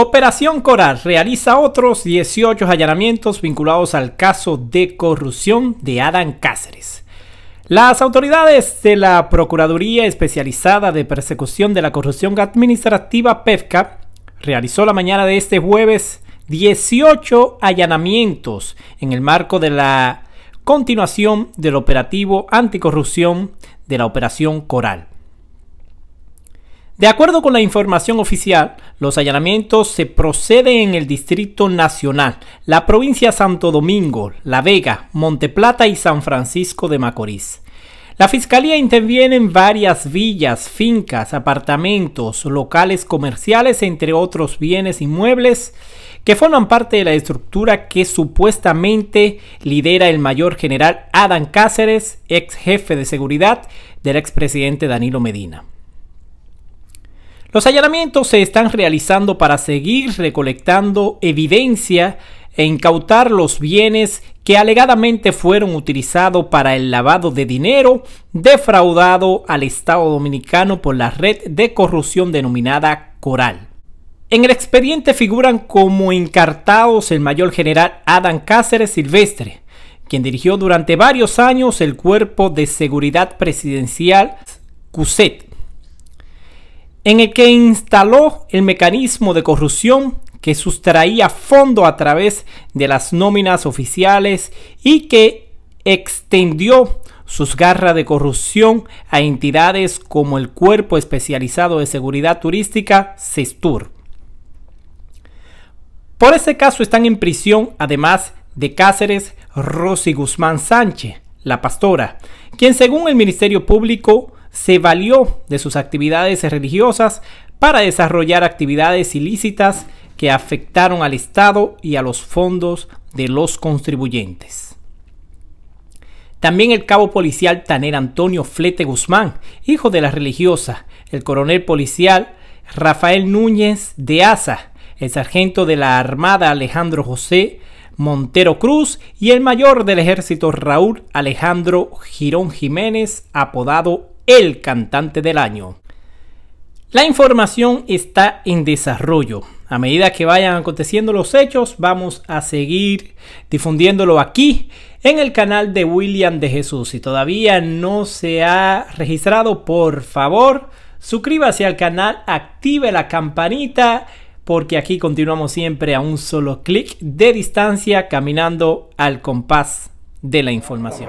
Operación Coral realiza otros 18 allanamientos vinculados al caso de corrupción de Adán Cáceres. Las autoridades de la Procuraduría Especializada de Persecución de la Corrupción Administrativa PEFCA realizó la mañana de este jueves 18 allanamientos en el marco de la continuación del operativo anticorrupción de la Operación Coral. De acuerdo con la información oficial, los allanamientos se proceden en el Distrito Nacional, la provincia Santo Domingo, La Vega, Monteplata y San Francisco de Macorís. La Fiscalía interviene en varias villas, fincas, apartamentos, locales comerciales, entre otros bienes inmuebles que forman parte de la estructura que supuestamente lidera el mayor general Adán Cáceres, ex jefe de seguridad del expresidente Danilo Medina. Los allanamientos se están realizando para seguir recolectando evidencia e incautar los bienes que alegadamente fueron utilizados para el lavado de dinero defraudado al Estado dominicano por la red de corrupción denominada Coral. En el expediente figuran como encartados el mayor general Adán Cáceres Silvestre, quien dirigió durante varios años el Cuerpo de Seguridad Presidencial CUSET, en el que instaló el mecanismo de corrupción que sustraía fondo a través de las nóminas oficiales y que extendió sus garras de corrupción a entidades como el Cuerpo Especializado de Seguridad Turística, CESTUR. Por ese caso están en prisión, además de Cáceres, Rosy Guzmán Sánchez, la pastora, quien según el Ministerio Público se valió de sus actividades religiosas para desarrollar actividades ilícitas que afectaron al Estado y a los fondos de los contribuyentes. También el cabo policial Taner Antonio Flete Guzmán, hijo de la religiosa, el coronel policial Rafael Núñez de Asa, el sargento de la Armada Alejandro José Montero Cruz y el mayor del ejército Raúl Alejandro Girón Jiménez, apodado el cantante del año. La información está en desarrollo. A medida que vayan aconteciendo los hechos, vamos a seguir difundiéndolo aquí en el canal de William de Jesús. Si todavía no se ha registrado, por favor, suscríbase al canal, active la campanita, porque aquí continuamos siempre a un solo clic de distancia caminando al compás de la información.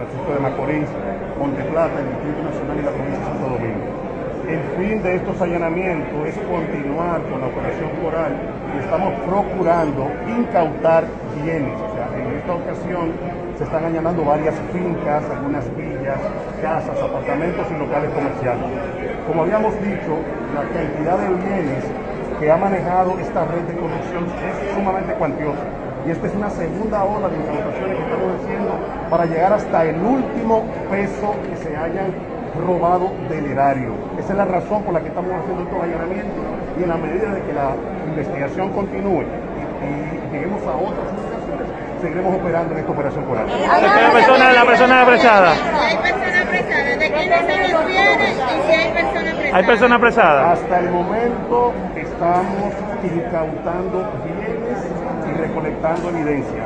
El fin de estos allanamientos es continuar con la operación coral y estamos procurando incautar bienes. En esta ocasión se están allanando varias fincas, algunas villas, casas, apartamentos y locales comerciales. Como habíamos dicho, la cantidad de bienes que ha manejado esta red de corrupción es sumamente cuantiosa. Y esta es una segunda ola de incautaciones que estamos haciendo para llegar hasta el último peso que se hayan robado del erario. Esa es la razón por la que estamos haciendo estos allanamientos y en la medida de que la investigación continúe y, lleguemos a otras investigaciones, seguiremos operando en esta operación coral. ¿La persona, la persona apresada? Hay personas apresadas. ¿De refiere y si hay personas apresadas? ¿Hay personas apresadas? Hasta el momento estamos incautando bienes recolectando evidencia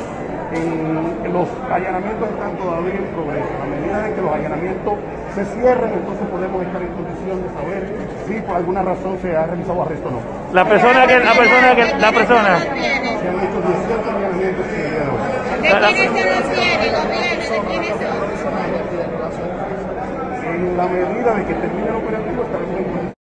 en, los allanamientos están todavía en progreso. A medida de que los allanamientos se cierren, entonces podemos estar en condición de saber si por alguna razón se ha realizado arresto o no. La persona que, la persona que, la persona. Se han hecho 18 allanamientos en el día de. En la medida de que termine el operativo estaremos en